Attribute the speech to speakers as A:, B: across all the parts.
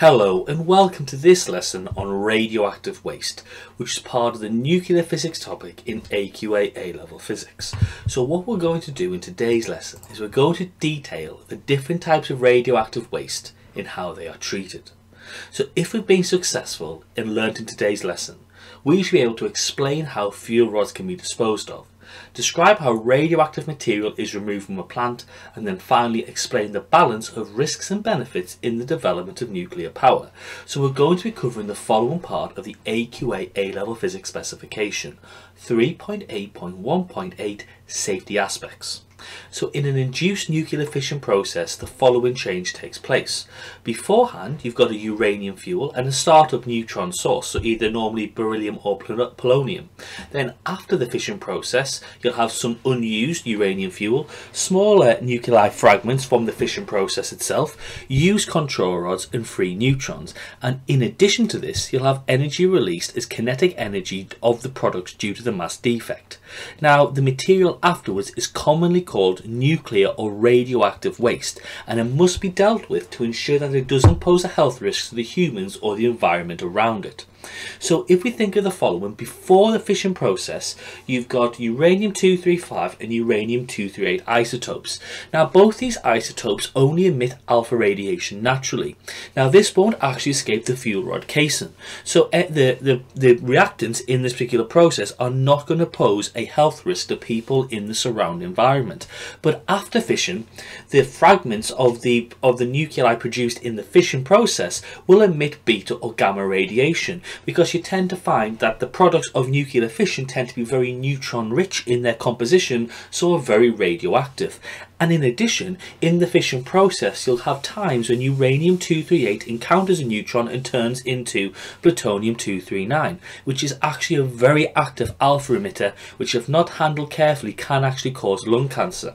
A: Hello and welcome to this lesson on radioactive waste, which is part of the nuclear physics topic in AQA A-level physics. So what we're going to do in today's lesson is we're going to detail the different types of radioactive waste and how they are treated. So if we've been successful and learnt in today's lesson, we should be able to explain how fuel rods can be disposed of, describe how radioactive material is removed from a plant, and then finally explain the balance of risks and benefits in the development of nuclear power. So we're going to be covering the following part of the AQA A-level physics specification, 3.8.1.8 safety aspects. So in an induced nuclear fission process, the following change takes place. Beforehand, you've got a uranium fuel and a startup neutron source, so either normally beryllium or polonium. Then after the fission process, you'll have some unused uranium fuel, smaller nuclei fragments from the fission process itself, used control rods and free neutrons. And in addition to this, you'll have energy released as kinetic energy of the products due to the mass defect. Now, the material afterwards is commonly called nuclear or radioactive waste and it must be dealt with to ensure that it doesn't pose a health risk to the humans or the environment around it. So if we think of the following, before the fission process, you've got uranium-235 and uranium-238 isotopes. Now both these isotopes only emit alpha radiation naturally. Now this won't actually escape the fuel rod casing. So eh, the, the, the reactants in this particular process are not going to pose a health risk to people in the surrounding environment. But after fission, the fragments of the, of the nuclei produced in the fission process will emit beta or gamma radiation because you tend to find that the products of nuclear fission tend to be very neutron rich in their composition so are very radioactive and in addition in the fission process you'll have times when uranium-238 encounters a neutron and turns into plutonium-239 which is actually a very active alpha emitter which if not handled carefully can actually cause lung cancer.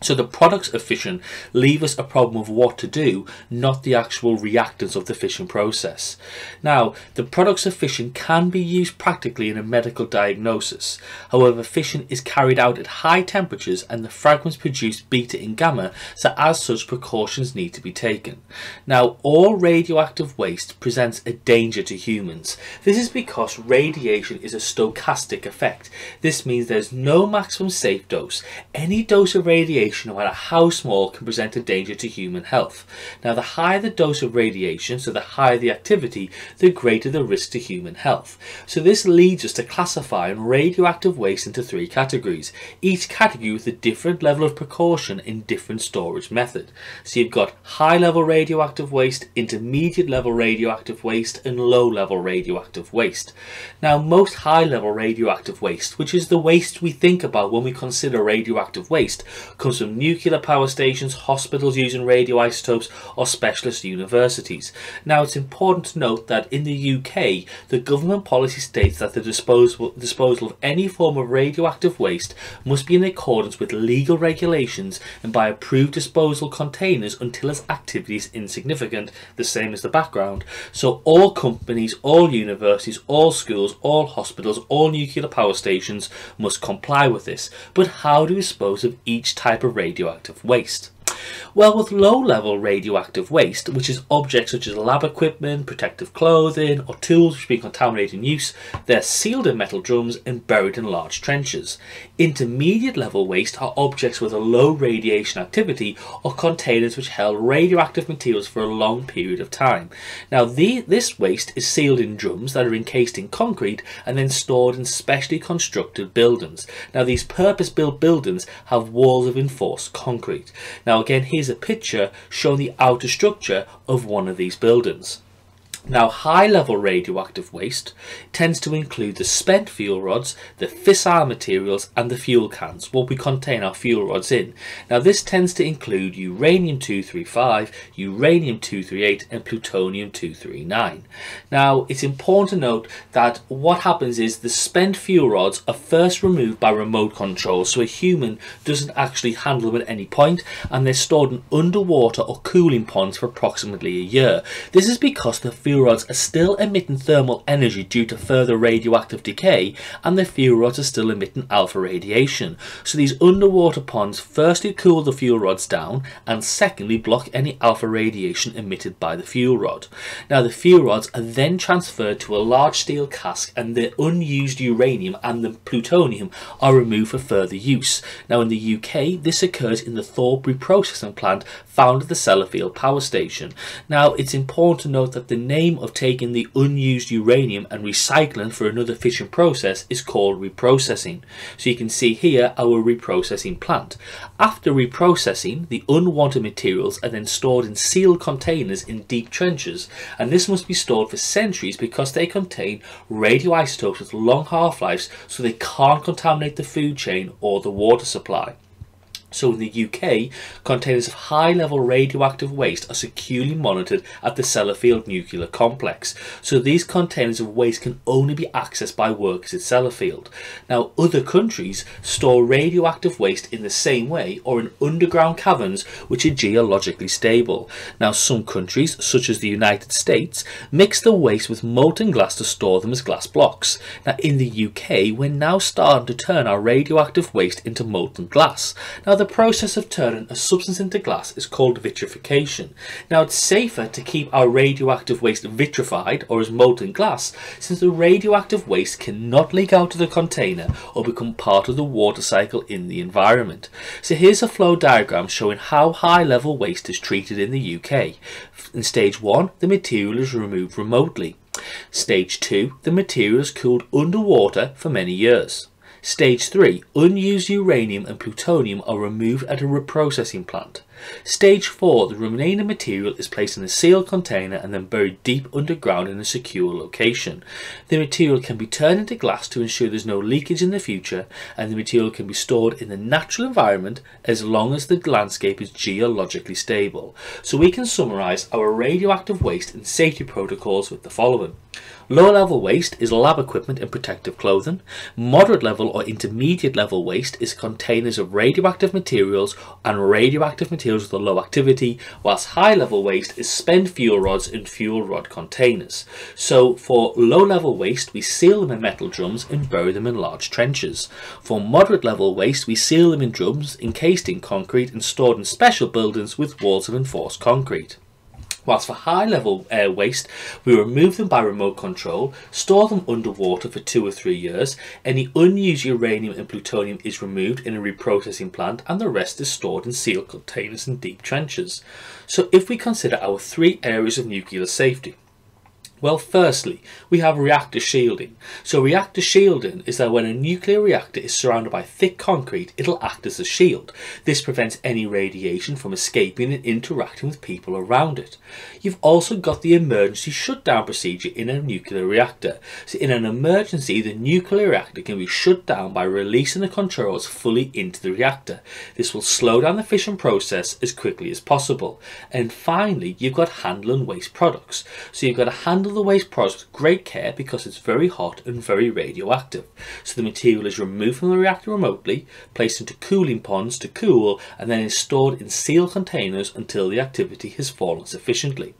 A: So the products of fission leave us a problem of what to do, not the actual reactants of the fission process. Now, the products of fission can be used practically in a medical diagnosis. However, fission is carried out at high temperatures and the fragments produce beta and gamma, so as such precautions need to be taken. Now, all radioactive waste presents a danger to humans. This is because radiation is a stochastic effect. This means there's no maximum safe dose. Any dose of radiation radiation, no matter how small, can present a danger to human health. Now, the higher the dose of radiation, so the higher the activity, the greater the risk to human health. So this leads us to classifying radioactive waste into three categories, each category with a different level of precaution in different storage method. So you've got high level radioactive waste, intermediate level radioactive waste, and low level radioactive waste. Now, most high level radioactive waste, which is the waste we think about when we consider radioactive waste, comes from nuclear power stations, hospitals using radioisotopes or specialist universities. Now it's important to note that in the UK the government policy states that the disposal, disposal of any form of radioactive waste must be in accordance with legal regulations and by approved disposal containers until its activity is insignificant, the same as the background. So all companies, all universities, all schools, all hospitals, all nuclear power stations must comply with this. But how do we dispose of each type of radioactive waste. Well, with low-level radioactive waste, which is objects such as lab equipment, protective clothing, or tools which have been contaminated in use, they're sealed in metal drums and buried in large trenches. Intermediate level waste are objects with a low radiation activity or containers which held radioactive materials for a long period of time. Now, the, this waste is sealed in drums that are encased in concrete and then stored in specially constructed buildings. Now, these purpose-built buildings have walls of enforced concrete. Now, again, here's a picture showing the outer structure of one of these buildings. Now, high-level radioactive waste tends to include the spent fuel rods, the fissile materials and the fuel cans, what we contain our fuel rods in. Now, this tends to include uranium-235, uranium-238 and plutonium-239. Now, it's important to note that what happens is the spent fuel rods are first removed by remote control, so a human doesn't actually handle them at any point, and they're stored in underwater or cooling ponds for approximately a year. This is because the fuel rods are still emitting thermal energy due to further radioactive decay, and the fuel rods are still emitting alpha radiation. So these underwater ponds firstly cool the fuel rods down, and secondly block any alpha radiation emitted by the fuel rod. Now the fuel rods are then transferred to a large steel cask, and the unused uranium and the plutonium are removed for further use. Now in the UK, this occurs in the THORP reprocessing plant found at the Sellafield power station. Now it's important to note that the name of taking the unused uranium and recycling for another fission process is called reprocessing. So you can see here our reprocessing plant. After reprocessing, the unwanted materials are then stored in sealed containers in deep trenches and this must be stored for centuries because they contain radioisotopes with long half-lives so they can't contaminate the food chain or the water supply. So in the UK, containers of high-level radioactive waste are securely monitored at the Sellafield nuclear complex. So these containers of waste can only be accessed by workers at Sellafield. Now other countries store radioactive waste in the same way or in underground caverns which are geologically stable. Now some countries, such as the United States, mix the waste with molten glass to store them as glass blocks. Now in the UK, we're now starting to turn our radioactive waste into molten glass. Now the process of turning a substance into glass is called vitrification. Now it's safer to keep our radioactive waste vitrified or as molten glass since the radioactive waste cannot leak out of the container or become part of the water cycle in the environment. So here's a flow diagram showing how high level waste is treated in the UK. In stage 1 the material is removed remotely. Stage 2 the material is cooled underwater for many years. Stage 3. Unused uranium and plutonium are removed at a reprocessing plant. Stage 4. The remaining material is placed in a sealed container and then buried deep underground in a secure location. The material can be turned into glass to ensure there's no leakage in the future and the material can be stored in the natural environment as long as the landscape is geologically stable. So we can summarise our radioactive waste and safety protocols with the following. Low level waste is lab equipment and protective clothing. Moderate level or intermediate level waste is containers of radioactive materials and radioactive materials with a low activity, whilst high level waste is spent fuel rods and fuel rod containers. So for low level waste, we seal them in metal drums and bury them in large trenches. For moderate level waste, we seal them in drums encased in concrete and stored in special buildings with walls of enforced concrete whilst for high level air waste we remove them by remote control, store them underwater for two or three years, any unused uranium and plutonium is removed in a reprocessing plant and the rest is stored in sealed containers in deep trenches. So if we consider our three areas of nuclear safety, well, firstly, we have reactor shielding. So reactor shielding is that when a nuclear reactor is surrounded by thick concrete, it'll act as a shield. This prevents any radiation from escaping and interacting with people around it. You've also got the emergency shutdown procedure in a nuclear reactor. So in an emergency, the nuclear reactor can be shut down by releasing the controls fully into the reactor. This will slow down the fission process as quickly as possible. And finally, you've got handling waste products. So you've got to handle handle the waste products with great care because it's very hot and very radioactive. So the material is removed from the reactor remotely, placed into cooling ponds to cool, and then is stored in sealed containers until the activity has fallen sufficiently.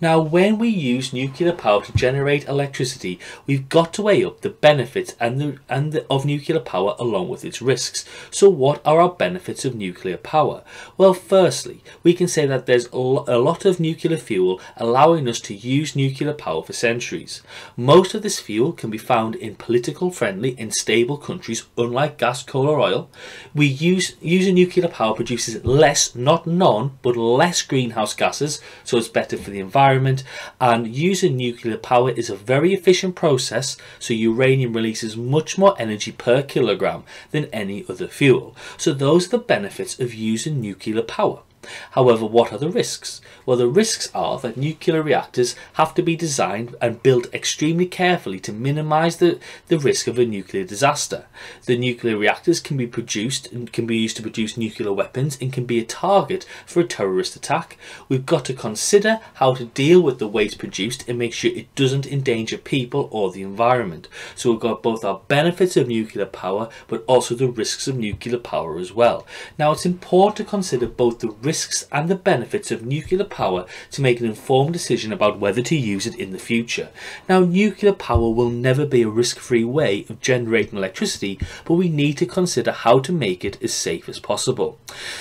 A: Now, when we use nuclear power to generate electricity, we've got to weigh up the benefits and the, and the, of nuclear power along with its risks. So what are our benefits of nuclear power? Well, firstly, we can say that there's a lot of nuclear fuel allowing us to use nuclear power for centuries. Most of this fuel can be found in political friendly and stable countries unlike gas, coal or oil. We use using nuclear power produces less, not none, but less greenhouse gases, so it's better for the environment and using nuclear power is a very efficient process so uranium releases much more energy per kilogram than any other fuel. So those are the benefits of using nuclear power. However, what are the risks? Well, the risks are that nuclear reactors have to be designed and built extremely carefully to minimize the, the risk of a nuclear disaster. The nuclear reactors can be produced and can be used to produce nuclear weapons and can be a target for a terrorist attack. We've got to consider how to deal with the waste produced and make sure it doesn't endanger people or the environment. So we've got both our benefits of nuclear power but also the risks of nuclear power as well. Now it's important to consider both the risks risks and the benefits of nuclear power to make an informed decision about whether to use it in the future. Now, nuclear power will never be a risk-free way of generating electricity, but we need to consider how to make it as safe as possible.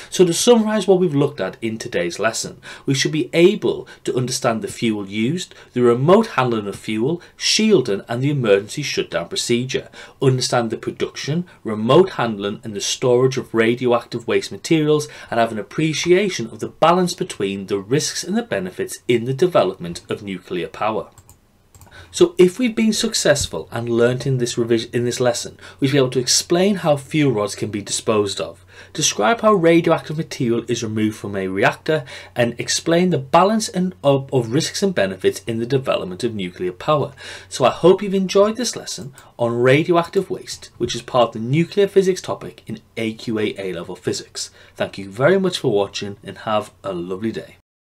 A: So to summarise what we've looked at in today's lesson, we should be able to understand the fuel used, the remote handling of fuel, shielding and the emergency shutdown procedure, understand the production, remote handling and the storage of radioactive waste materials and have an appreciation of the balance between the risks and the benefits in the development of nuclear power. So if we've been successful and learnt in this revision in this lesson, we'll be able to explain how fuel rods can be disposed of, describe how radioactive material is removed from a reactor, and explain the balance and of, of risks and benefits in the development of nuclear power. So I hope you've enjoyed this lesson on radioactive waste, which is part of the nuclear physics topic in AQA A-level physics. Thank you very much for watching and have a lovely day.